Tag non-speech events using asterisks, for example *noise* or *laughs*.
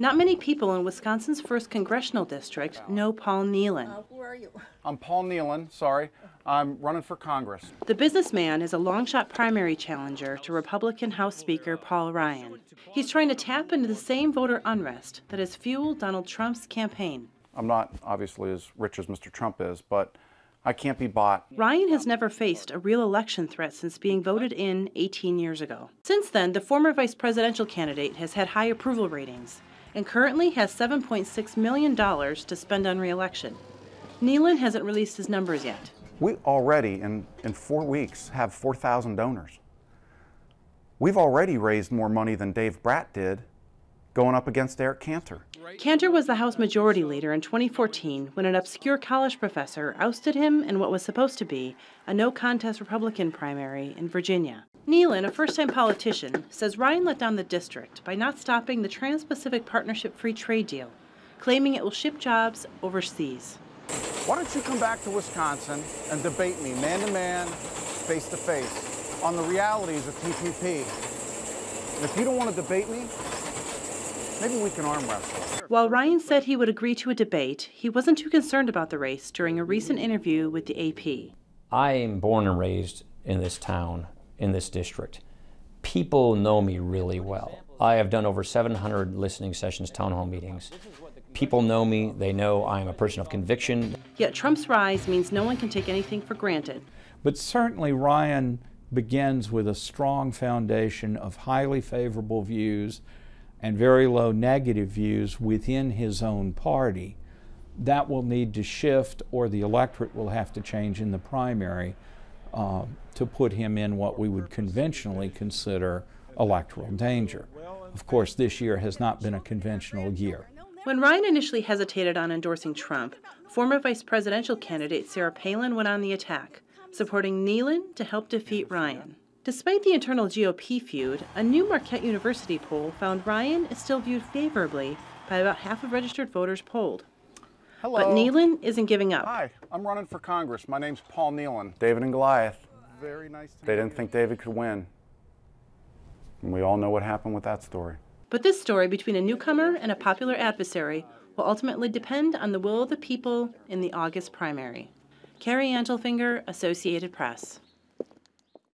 Not many people in Wisconsin's 1st Congressional District know Paul Nehlen. Uh, who are you? *laughs* I'm Paul Nehlen, sorry. I'm running for Congress. The businessman is a long shot primary challenger to Republican House Speaker Paul Ryan. He's trying to tap into the same voter unrest that has fueled Donald Trump's campaign. I'm not obviously as rich as Mr. Trump is, but I can't be bought. Ryan has never faced a real election threat since being voted in 18 years ago. Since then, the former vice presidential candidate has had high approval ratings and currently has $7.6 million to spend on reelection. Nehlen hasn't released his numbers yet. We already, in, in four weeks, have 4,000 donors. We've already raised more money than Dave Brat did going up against Eric Cantor. Cantor was the House Majority Leader in 2014 when an obscure college professor ousted him in what was supposed to be a no contest Republican primary in Virginia. Nehlen, a first time politician, says Ryan let down the district by not stopping the Trans Pacific Partnership Free Trade Deal, claiming it will ship jobs overseas. Why don't you come back to Wisconsin and debate me man to man, face to face, on the realities of TPP? And if you don't want to debate me, maybe we can arm wrestle. While Ryan said he would agree to a debate, he wasn't too concerned about the race during a recent interview with the AP. I am born and raised in this town, in this district. People know me really well. I have done over 700 listening sessions, town hall meetings. People know me, they know I am a person of conviction. Yet Trump's rise means no one can take anything for granted. But certainly Ryan begins with a strong foundation of highly favorable views and very low negative views within his own party. That will need to shift, or the electorate will have to change in the primary uh, to put him in what we would conventionally consider electoral danger. Of course, this year has not been a conventional year. When Ryan initially hesitated on endorsing Trump, former vice presidential candidate Sarah Palin went on the attack, supporting Nehlen to help defeat Ryan. Despite the internal GOP feud, a new Marquette University poll found Ryan is still viewed favorably by about half of registered voters polled. Hello. But Nehlen isn't giving up. Hi, I'm running for Congress. My name's Paul Nehlen. David and Goliath. Very nice They didn't think David could win. And we all know what happened with that story. But this story between a newcomer and a popular adversary will ultimately depend on the will of the people in the August primary. Carrie Antlfinger, Associated Press.